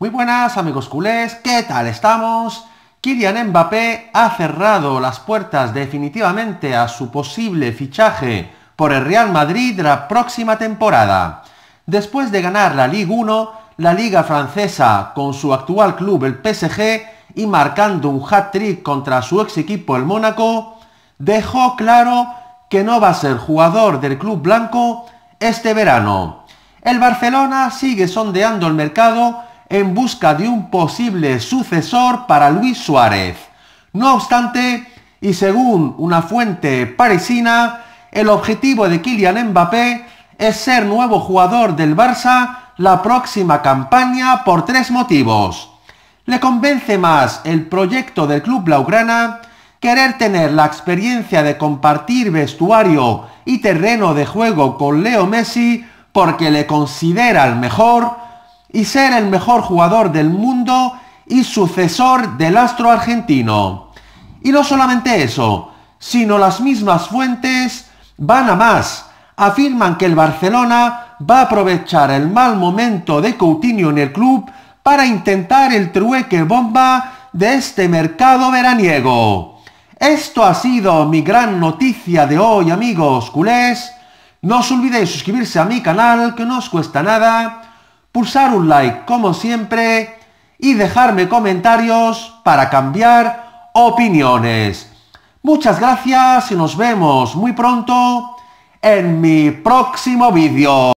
Muy buenas amigos culés, ¿qué tal estamos? Kylian Mbappé ha cerrado las puertas definitivamente a su posible fichaje por el Real Madrid la próxima temporada. Después de ganar la Ligue 1, la Liga Francesa con su actual club el PSG y marcando un hat-trick contra su ex equipo el Mónaco, dejó claro que no va a ser jugador del club blanco este verano. El Barcelona sigue sondeando el mercado en busca de un posible sucesor para Luis Suárez. No obstante, y según una fuente parisina, el objetivo de Kylian Mbappé es ser nuevo jugador del Barça la próxima campaña por tres motivos. Le convence más el proyecto del club blaugrana, querer tener la experiencia de compartir vestuario y terreno de juego con Leo Messi porque le considera el mejor, y ser el mejor jugador del mundo y sucesor del astro argentino. Y no solamente eso, sino las mismas fuentes van a más. Afirman que el Barcelona va a aprovechar el mal momento de Coutinho en el club para intentar el trueque bomba de este mercado veraniego. Esto ha sido mi gran noticia de hoy, amigos culés. No os olvidéis suscribirse a mi canal, que no os cuesta nada pulsar un like como siempre y dejarme comentarios para cambiar opiniones. Muchas gracias y nos vemos muy pronto en mi próximo vídeo.